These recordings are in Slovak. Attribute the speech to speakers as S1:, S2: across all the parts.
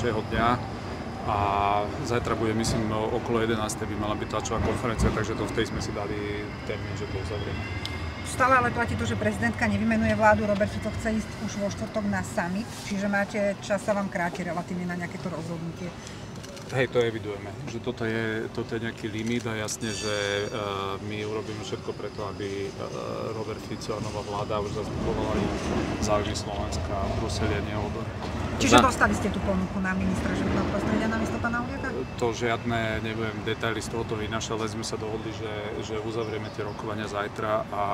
S1: najbližšieho dňa a zajtra bude, myslím, okolo 11. by mala byť tlačová konferencia, takže to v tej sme si dali termín, že to uzavrieme.
S2: Stále ale platí to, že prezidentka nevymenuje vládu, Robert Fico chce ísť už vo štvrtok na summit, čiže máte čas sa vám kráti relatívne na nejaké to rozhodnutie.
S1: Hej, to evidujeme, že toto je, toto je nejaký limit a jasne, že uh, my urobíme všetko preto, aby uh, Robert Fico a nová vláda už zastupovala i záujmy Slovenska a Bruselia neodor.
S2: Čiže
S3: Na-
S2: dostali ste tú ponuku na ministra životného prostredia na miesto pána Uliaka?
S1: To žiadne, nebudem detaily z tohoto vynašať, ale sme sa dohodli, že, že uzavrieme tie rokovania zajtra a,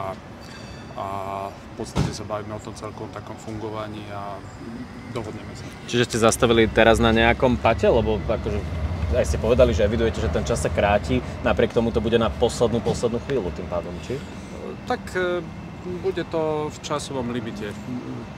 S1: a v podstate sa bavíme o tom celkom takom fungovaní a dohodneme sa.
S3: Čiže ste zastavili teraz na nejakom pate, lebo akože aj ste povedali, že evidujete, že ten čas sa kráti, napriek tomu to bude na poslednú, poslednú chvíľu tým pádom, či?
S1: Tak e, bude to v časovom limite,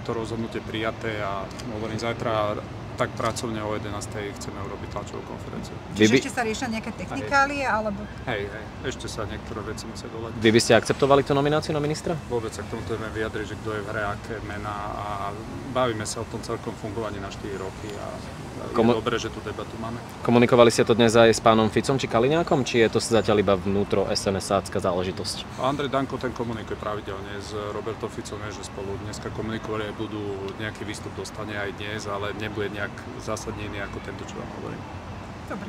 S1: to rozhodnutie prijaté a hovorím zajtra tak pracovne o 11. chceme urobiť tlačovú konferenciu.
S2: Čiže
S3: by,
S2: ešte sa riešia nejaké technikálie, alebo...
S1: Hej, hej, ešte sa niektoré veci musia doľadiť.
S3: vy by ste akceptovali tú nomináciu na ministra?
S1: Vôbec sa k tomu vieme vyjadriť, že kto je v hre, aké mená a bavíme sa o tom celkom fungovaní na 4 roky a je
S3: Komu-
S1: dobré, že tú debatu máme.
S3: Komunikovali ste to dnes aj s pánom Ficom či Kaliňákom, či je to zatiaľ iba vnútro SNS-ácka záležitosť?
S1: Andrej Danko ten komunikuje pravidelne s Robertom Ficom, že spolu dneska komunikovali, budú nejaký výstup dostane aj dnes, ale nebude nejak zásadne iný ako tento, čo vám hovorím.
S2: Dobre.